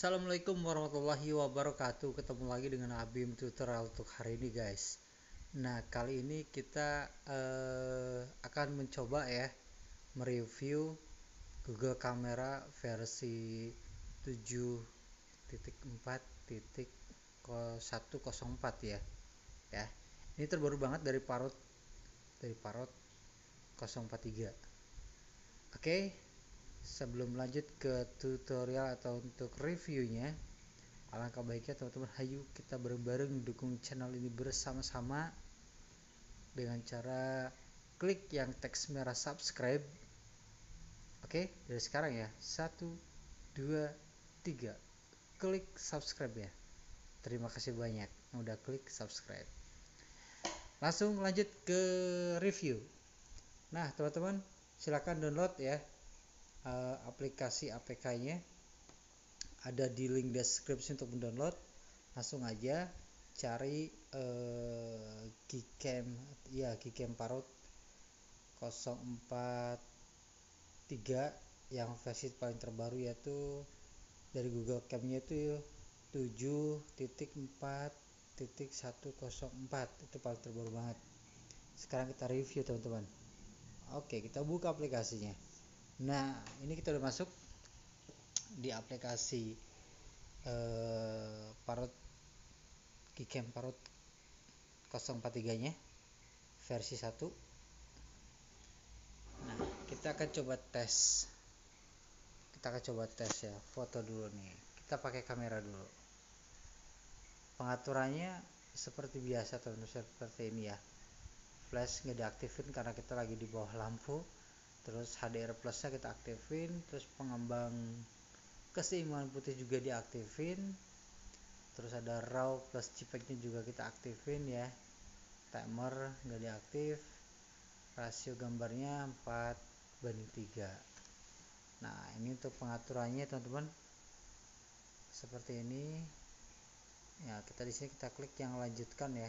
Assalamualaikum warahmatullahi wabarakatuh. Ketemu lagi dengan Abim tutorial untuk hari ini guys. Nah kali ini kita uh, akan mencoba ya Mereview Google Camera versi 7.4.104 ya. Ya Ini terbaru banget dari Parrot Dari Parrot 043 Oke okay sebelum lanjut ke tutorial atau untuk reviewnya alangkah baiknya teman-teman hayu kita bareng-bareng dukung channel ini bersama-sama. Dengan cara klik yang teks merah subscribe. Oke dari sekarang ya. Satu dua tiga. Klik subscribe ya terima kasih banyak. Yang udah klik subscribe. Langsung lanjut ke review. Nah teman-teman silahkan download ya uh, aplikasi APK-nya ada di link deskripsi untuk mendownload. Langsung aja cari uh, Gcam ya Gcam Parrot 043 yang versi paling terbaru yaitu dari Google Cam-nya itu 7.4.104 itu paling terbaru banget. Sekarang kita review teman-teman. Oke kita buka aplikasinya Nah, ini kita udah masuk di aplikasi uh, Parrot Gcam Parrot 043 nya versi 1. Nah, kita akan coba tes. Kita akan coba tes ya, foto dulu nih. Kita pakai kamera dulu. Pengaturannya seperti biasa teman-teman seperti ini ya. Flash nggak diaktifin karena kita lagi di bawah lampu terus HDR plusnya kita aktifin terus pengembang keseimbangan putih juga diaktifin. Terus ada raw plus JPEG juga kita aktifin ya. Timer nggak diaktif. Rasio gambarnya 4 banding 3 nah ini untuk pengaturannya teman-teman. Seperti ini. Ya kita di sini kita klik yang lanjutkan ya.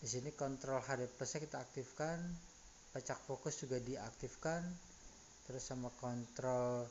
Di sini kontrol HD plusnya kita aktifkan pecak fokus juga diaktifkan terus sama kontrol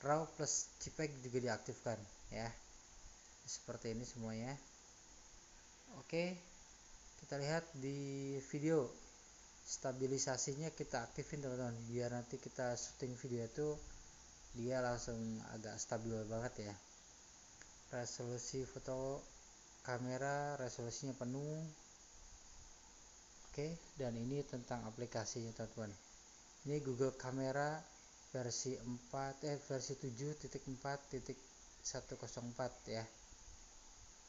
RAW plus JPEG juga diaktifkan ya. Seperti ini semuanya. Oke kita lihat di video. Stabilisasinya kita aktifin teman-teman. Biar nanti kita syuting video itu dia langsung agak stabil banget ya. Resolusi foto kamera resolusinya penuh Oke, dan ini tentang aplikasinya teman-teman. Ini Google Kamera versi 4 eh versi 7.4.104 ya.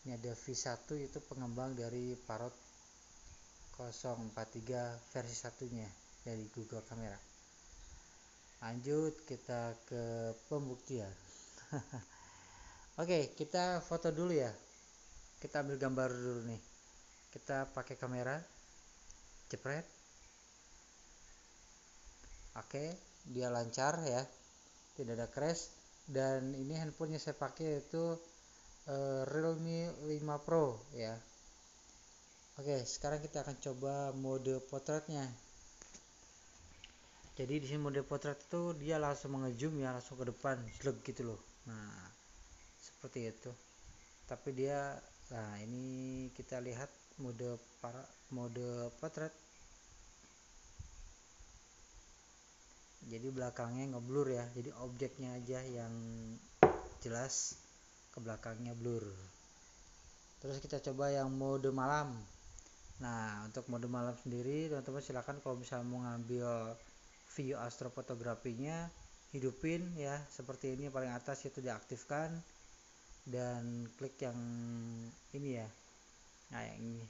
Ini ada V1 itu pengembang dari Parrot 043 versi satunya dari Google Kamera. Lanjut kita ke pembuktian. Oke, kita foto dulu ya. Kita ambil gambar dulu nih. Kita pakai kamera jepret. Oke dia lancar ya. Tidak ada crash. Dan ini handphonenya saya pakai itu uh, Realme 5 Pro ya. Oke sekarang kita akan coba mode potretnya. Jadi di sini mode potret itu dia langsung mengejum ya langsung ke depan slug gitu loh. Nah seperti itu. Tapi dia nah ini kita lihat mode para mode potret jadi belakangnya ngeblur ya jadi objeknya aja yang jelas ke belakangnya blur. Terus kita coba yang mode malam. Nah untuk mode malam sendiri teman-teman silahkan kalau misalnya mau ngambil view astrofotografinya hidupin ya seperti ini paling atas itu diaktifkan. Dan klik yang ini ya nah yang ini.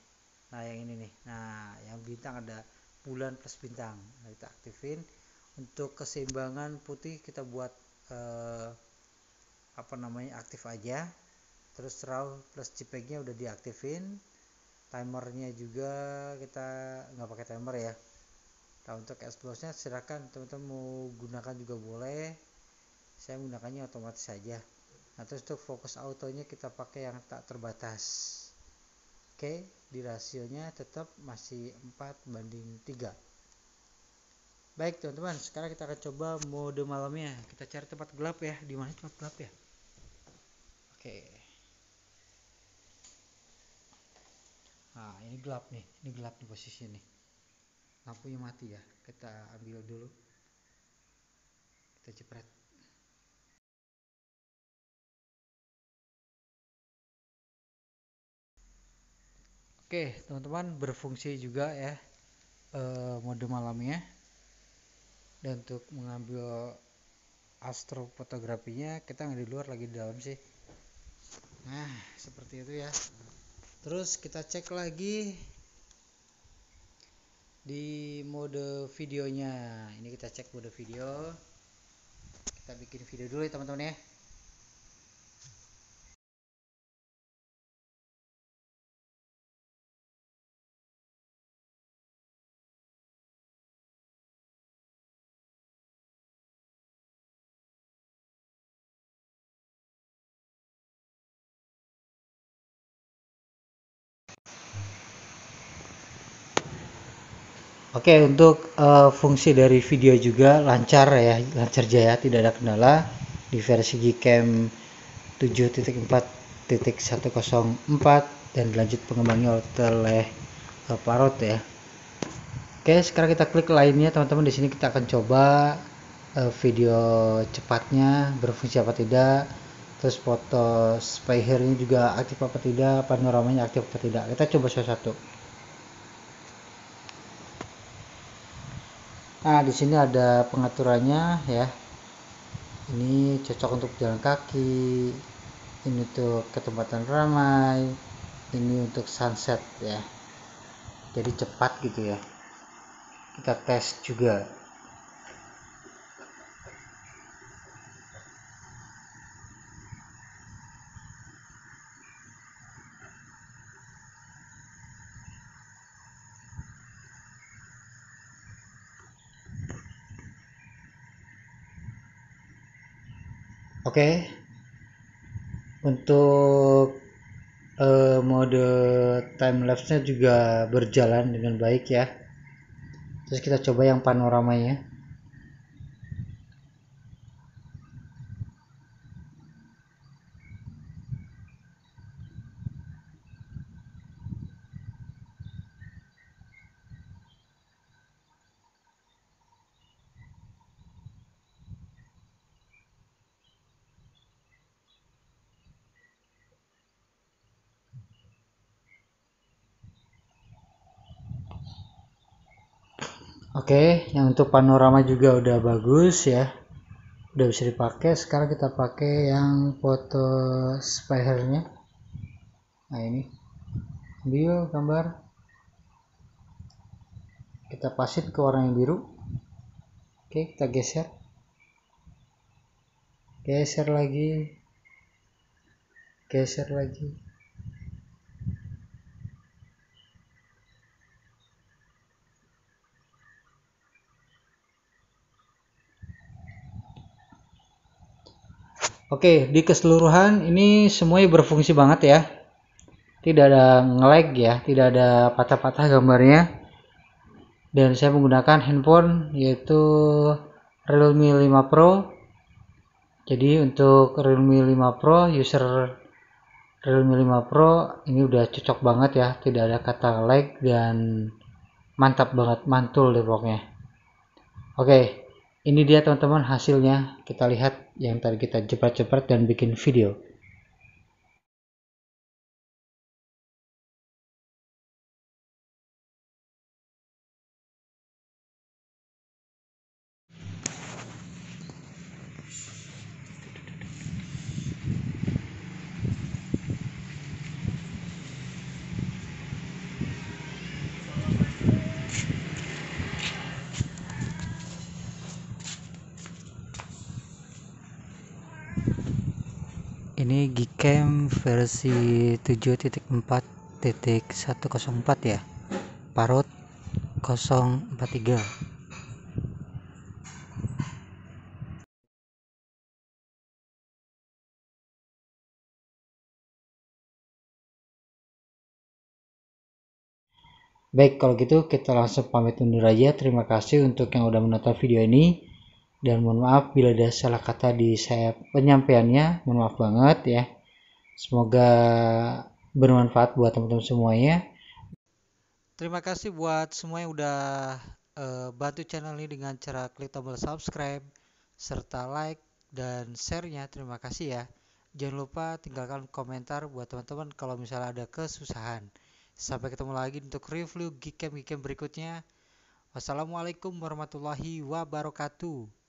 Nah yang ini nih. Nah yang bintang ada bulan plus bintang. Nah, kita aktifin. Untuk keseimbangan putih kita buat eh, apa namanya aktif aja. Terus raw plus jpeg nya udah diaktifin. Timernya juga kita nggak pakai timer ya. Nah untuk explose nya silakan teman-teman mau gunakan juga boleh. Saya menggunakannya otomatis saja. Nah terus untuk fokus autonya kita pakai yang tak terbatas oke di rasionya tetap masih 4 banding 3 Baik teman-teman, sekarang kita akan coba mode malamnya. Kita cari tempat gelap ya. Di mana tempat gelap ya? oke. Nah ini gelap nih. Ini gelap di posisi ini lampunya mati ya. Kita ambil dulu. Kita jepret oke teman-teman berfungsi juga ya eh, mode malamnya. Dan untuk mengambil astrofotografinya kita nggak di luar lagi di dalam sih. Nah seperti itu ya. Terus kita cek lagi di mode videonya. Ini kita cek mode video. Kita bikin video dulu ya teman-teman ya Oke untuk uh, fungsi dari video juga lancar ya lancar jaya tidak ada kendala. Di versi Gcam 7.4.104 dan dilanjut pengembangnya oleh uh, Parrot ya. Oke sekarang kita klik lainnya teman-teman. Di sini kita akan coba uh, video cepatnya berfungsi apa tidak terus foto spy ini juga aktif apa tidak panoramanya aktif apa tidak. Kita coba salah satu Nah, di sini ada pengaturannya ya. Ini cocok untuk jalan kaki. Ini untuk ketempatan ramai. Ini untuk sunset ya. Jadi cepat gitu ya. Kita tes juga. Oke. Untuk uh, mode time lapse-nya juga berjalan dengan baik ya. Terus kita coba yang panoramanya. Oke, yang untuk panorama juga udah bagus ya. Udah bisa dipakai. Sekarang kita pakai yang foto spidernya. Nah, ini. Ambil gambar. Kita pasin ke warna yang biru. Oke, kita geser. Geser lagi. Geser lagi. Oke, di keseluruhan ini semuanya berfungsi banget ya. Tidak ada nge-lag ya, tidak ada patah-patah gambarnya. Dan saya menggunakan handphone yaitu Realme 5 Pro. Jadi untuk Realme 5 Pro, user Realme 5 Pro ini udah cocok banget ya, tidak ada kata lag dan mantap banget, mantul deh pokoknya. Oke, ini dia teman-teman hasilnya. Kita lihat yang tadi kita jepret-jepret dan bikin video ini Gcam versi 7.4.104 ya? Parut 043 Baik, kalau gitu kita langsung pamit undur aja. Terima kasih untuk yang udah menonton video ini dan mohon maaf bila ada salah kata di saya penyampaiannya. Mohon maaf banget ya. Semoga bermanfaat buat teman-teman semuanya. Terima kasih buat semua yang udah uh, bantu channel ini dengan cara klik tombol subscribe serta like dan share-nya. Terima kasih ya. Jangan lupa tinggalkan komentar buat teman-teman kalau misalnya ada kesusahan. Sampai ketemu lagi untuk review geek berikutnya. Wassalamualaikum warahmatullahi wabarakatuh